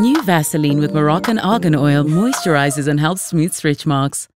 New Vaseline with Moroccan argan oil moisturizes and helps smooth stretch marks.